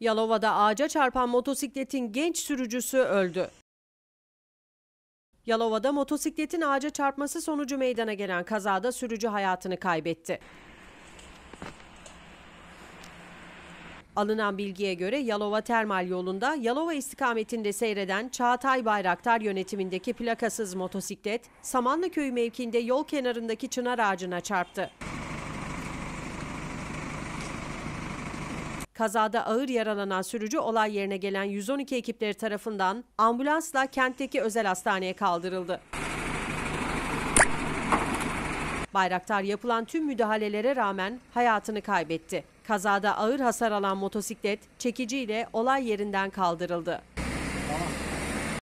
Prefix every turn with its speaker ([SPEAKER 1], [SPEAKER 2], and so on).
[SPEAKER 1] Yalova'da ağaca çarpan motosikletin genç sürücüsü öldü. Yalova'da motosikletin ağaca çarpması sonucu meydana gelen kazada sürücü hayatını kaybetti. Alınan bilgiye göre Yalova Termal yolunda Yalova istikametinde seyreden Çağatay Bayraktar yönetimindeki plakasız motosiklet Samanlıköy mevkinde yol kenarındaki çınar ağacına çarptı. Kazada ağır yaralanan sürücü olay yerine gelen 112 ekipleri tarafından ambulansla kentteki özel hastaneye kaldırıldı. Bayraktar yapılan tüm müdahalelere rağmen hayatını kaybetti. Kazada ağır hasar alan motosiklet çekiciyle olay yerinden kaldırıldı.